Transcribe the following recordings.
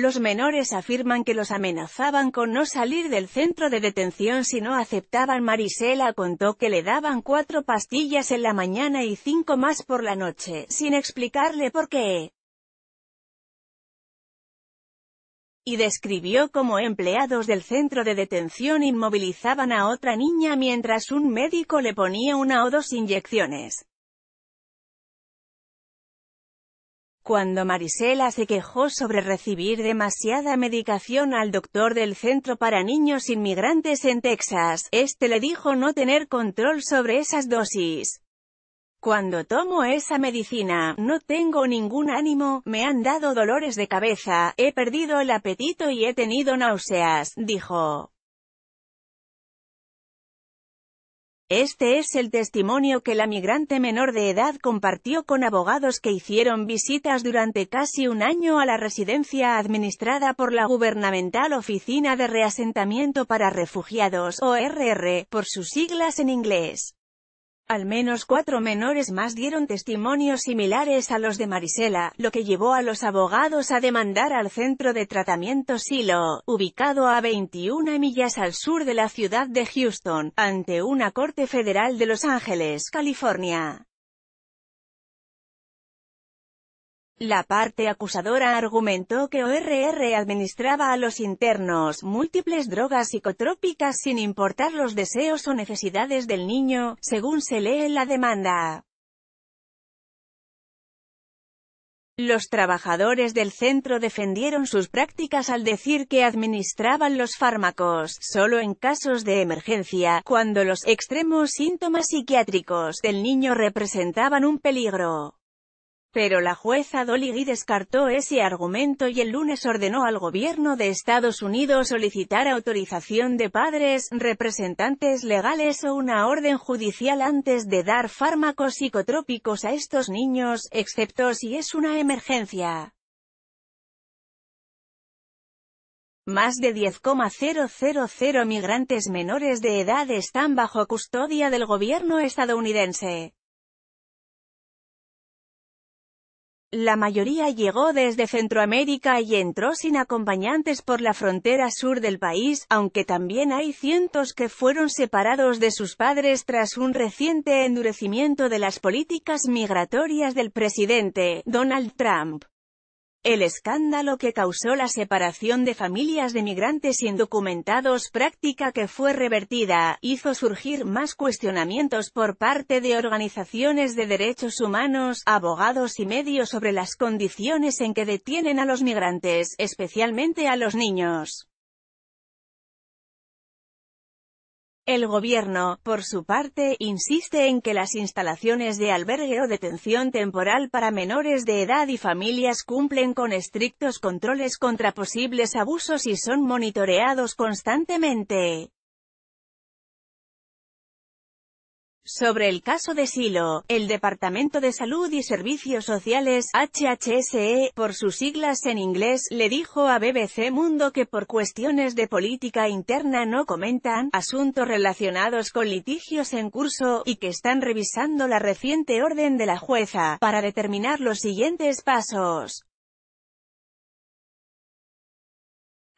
Los menores afirman que los amenazaban con no salir del centro de detención si no aceptaban. Marisela contó que le daban cuatro pastillas en la mañana y cinco más por la noche, sin explicarle por qué. y describió cómo empleados del centro de detención inmovilizaban a otra niña mientras un médico le ponía una o dos inyecciones. Cuando Marisela se quejó sobre recibir demasiada medicación al doctor del Centro para Niños Inmigrantes en Texas, este le dijo no tener control sobre esas dosis. Cuando tomo esa medicina, no tengo ningún ánimo, me han dado dolores de cabeza, he perdido el apetito y he tenido náuseas, dijo. Este es el testimonio que la migrante menor de edad compartió con abogados que hicieron visitas durante casi un año a la residencia administrada por la gubernamental Oficina de Reasentamiento para Refugiados, ORR, por sus siglas en inglés. Al menos cuatro menores más dieron testimonios similares a los de Marisela, lo que llevó a los abogados a demandar al centro de tratamiento Silo, ubicado a 21 millas al sur de la ciudad de Houston, ante una corte federal de Los Ángeles, California. La parte acusadora argumentó que ORR administraba a los internos múltiples drogas psicotrópicas sin importar los deseos o necesidades del niño, según se lee en la demanda. Los trabajadores del centro defendieron sus prácticas al decir que administraban los fármacos solo en casos de emergencia, cuando los extremos síntomas psiquiátricos del niño representaban un peligro. Pero la jueza Dolly descartó ese argumento y el lunes ordenó al gobierno de Estados Unidos solicitar autorización de padres, representantes legales o una orden judicial antes de dar fármacos psicotrópicos a estos niños, excepto si es una emergencia. Más de 10,000 migrantes menores de edad están bajo custodia del gobierno estadounidense. La mayoría llegó desde Centroamérica y entró sin acompañantes por la frontera sur del país, aunque también hay cientos que fueron separados de sus padres tras un reciente endurecimiento de las políticas migratorias del presidente, Donald Trump. El escándalo que causó la separación de familias de migrantes indocumentados práctica que fue revertida, hizo surgir más cuestionamientos por parte de organizaciones de derechos humanos, abogados y medios sobre las condiciones en que detienen a los migrantes, especialmente a los niños. El gobierno, por su parte, insiste en que las instalaciones de albergue o detención temporal para menores de edad y familias cumplen con estrictos controles contra posibles abusos y son monitoreados constantemente. Sobre el caso de Silo, el Departamento de Salud y Servicios Sociales, HHSE, por sus siglas en inglés, le dijo a BBC Mundo que por cuestiones de política interna no comentan asuntos relacionados con litigios en curso, y que están revisando la reciente orden de la jueza, para determinar los siguientes pasos.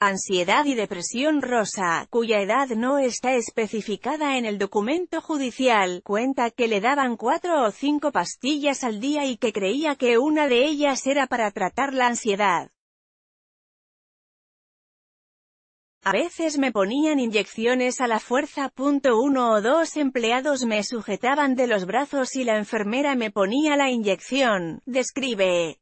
Ansiedad y depresión rosa, cuya edad no está especificada en el documento judicial, cuenta que le daban cuatro o cinco pastillas al día y que creía que una de ellas era para tratar la ansiedad. A veces me ponían inyecciones a la fuerza. Uno o dos empleados me sujetaban de los brazos y la enfermera me ponía la inyección, describe.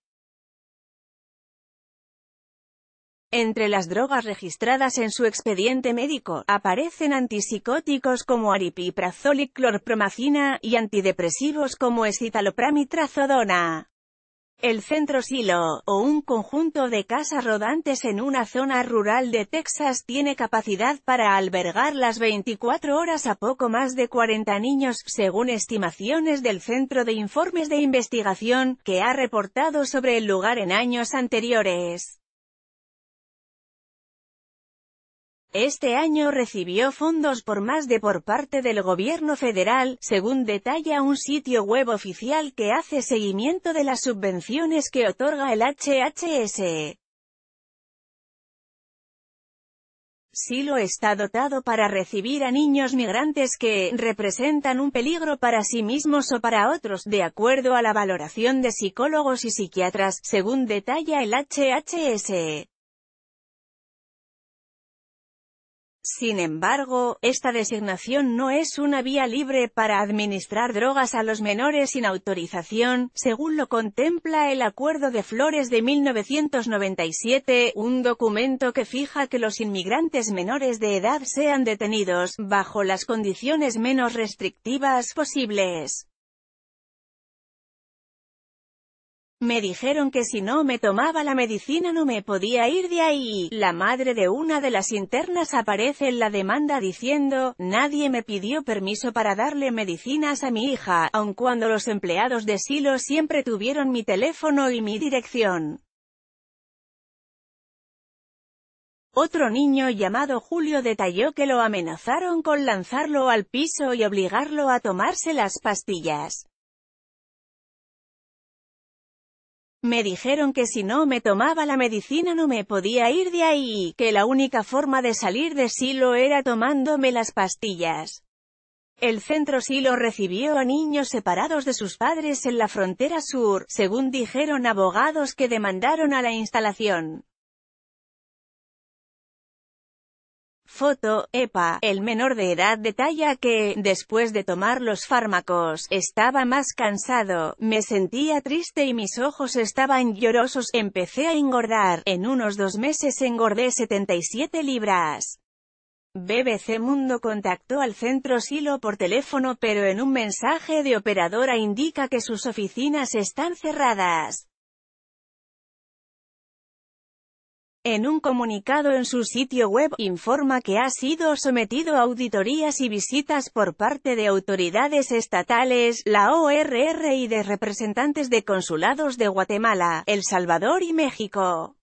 Entre las drogas registradas en su expediente médico, aparecen antipsicóticos como aripiprazol y clorpromacina, y antidepresivos como escitalopram El Centro Silo, o un conjunto de casas rodantes en una zona rural de Texas tiene capacidad para albergar las 24 horas a poco más de 40 niños, según estimaciones del Centro de Informes de Investigación, que ha reportado sobre el lugar en años anteriores. Este año recibió fondos por más de por parte del gobierno federal, según detalla un sitio web oficial que hace seguimiento de las subvenciones que otorga el HHS. Silo está dotado para recibir a niños migrantes que representan un peligro para sí mismos o para otros, de acuerdo a la valoración de psicólogos y psiquiatras, según detalla el HHS. Sin embargo, esta designación no es una vía libre para administrar drogas a los menores sin autorización, según lo contempla el Acuerdo de Flores de 1997, un documento que fija que los inmigrantes menores de edad sean detenidos, bajo las condiciones menos restrictivas posibles. Me dijeron que si no me tomaba la medicina no me podía ir de ahí. La madre de una de las internas aparece en la demanda diciendo, nadie me pidió permiso para darle medicinas a mi hija, aun cuando los empleados de Silo siempre tuvieron mi teléfono y mi dirección. Otro niño llamado Julio detalló que lo amenazaron con lanzarlo al piso y obligarlo a tomarse las pastillas. Me dijeron que si no me tomaba la medicina no me podía ir de ahí, que la única forma de salir de Silo era tomándome las pastillas. El centro Silo recibió a niños separados de sus padres en la frontera sur, según dijeron abogados que demandaron a la instalación. Foto, EPA, el menor de edad detalla que, después de tomar los fármacos, estaba más cansado, me sentía triste y mis ojos estaban llorosos, empecé a engordar, en unos dos meses engordé 77 libras. BBC Mundo contactó al centro Silo por teléfono pero en un mensaje de operadora indica que sus oficinas están cerradas. En un comunicado en su sitio web, informa que ha sido sometido a auditorías y visitas por parte de autoridades estatales, la ORR y de representantes de consulados de Guatemala, El Salvador y México.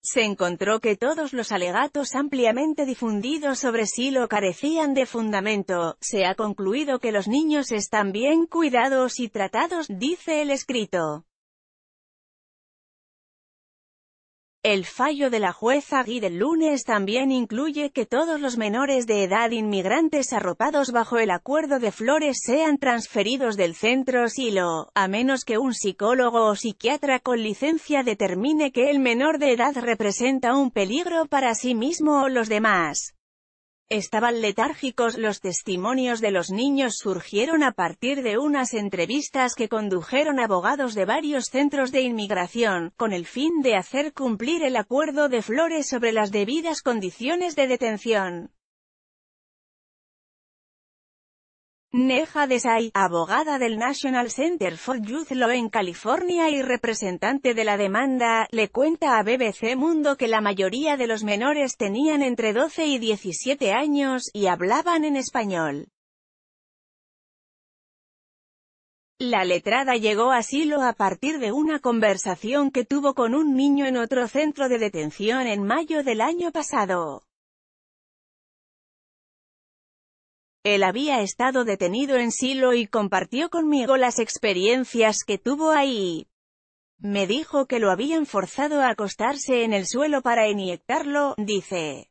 Se encontró que todos los alegatos ampliamente difundidos sobre Silo carecían de fundamento. Se ha concluido que los niños están bien cuidados y tratados, dice el escrito. El fallo de la jueza Guy del lunes también incluye que todos los menores de edad inmigrantes arropados bajo el acuerdo de Flores sean transferidos del centro Silo, a menos que un psicólogo o psiquiatra con licencia determine que el menor de edad representa un peligro para sí mismo o los demás. Estaban letárgicos. Los testimonios de los niños surgieron a partir de unas entrevistas que condujeron abogados de varios centros de inmigración, con el fin de hacer cumplir el acuerdo de Flores sobre las debidas condiciones de detención. Neja Desai, abogada del National Center for Youth Law en California y representante de la demanda, le cuenta a BBC Mundo que la mayoría de los menores tenían entre 12 y 17 años, y hablaban en español. La letrada llegó a Silo a partir de una conversación que tuvo con un niño en otro centro de detención en mayo del año pasado. Él había estado detenido en Silo y compartió conmigo las experiencias que tuvo ahí. Me dijo que lo habían forzado a acostarse en el suelo para inyectarlo, dice.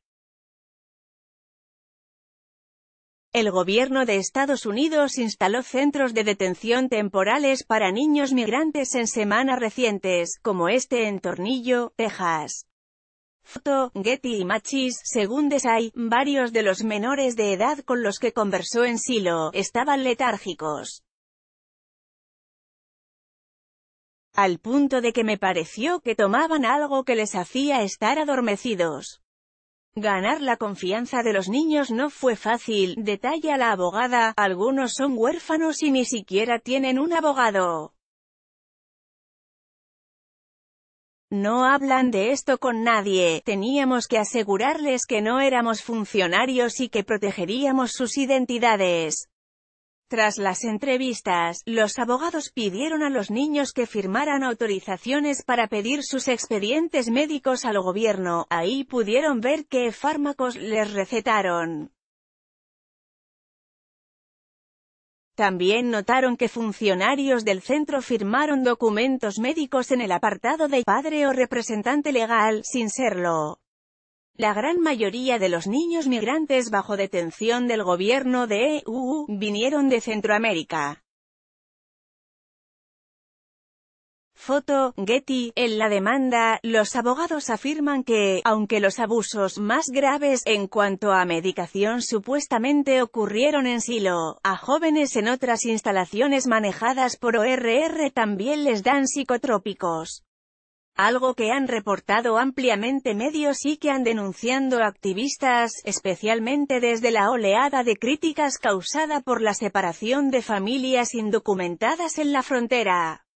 El gobierno de Estados Unidos instaló centros de detención temporales para niños migrantes en semanas recientes, como este en Tornillo, Texas. Foto, Getty y Machis, según Desai, varios de los menores de edad con los que conversó en Silo, estaban letárgicos. Al punto de que me pareció que tomaban algo que les hacía estar adormecidos. Ganar la confianza de los niños no fue fácil, detalla la abogada, algunos son huérfanos y ni siquiera tienen un abogado. No hablan de esto con nadie, teníamos que asegurarles que no éramos funcionarios y que protegeríamos sus identidades. Tras las entrevistas, los abogados pidieron a los niños que firmaran autorizaciones para pedir sus expedientes médicos al gobierno, ahí pudieron ver qué fármacos les recetaron. También notaron que funcionarios del centro firmaron documentos médicos en el apartado de padre o representante legal, sin serlo. La gran mayoría de los niños migrantes bajo detención del gobierno de EU vinieron de Centroamérica. Foto, Getty, en la demanda, los abogados afirman que, aunque los abusos más graves en cuanto a medicación supuestamente ocurrieron en Silo, a jóvenes en otras instalaciones manejadas por ORR también les dan psicotrópicos algo que han reportado ampliamente medios y que han denunciado activistas, especialmente desde la oleada de críticas causada por la separación de familias indocumentadas en la frontera.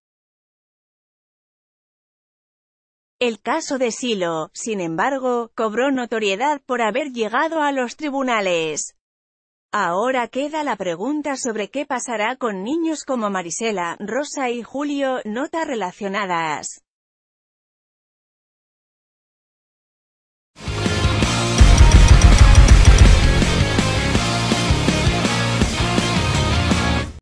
El caso de Silo, sin embargo, cobró notoriedad por haber llegado a los tribunales. Ahora queda la pregunta sobre qué pasará con niños como Marisela, Rosa y Julio, nota relacionadas.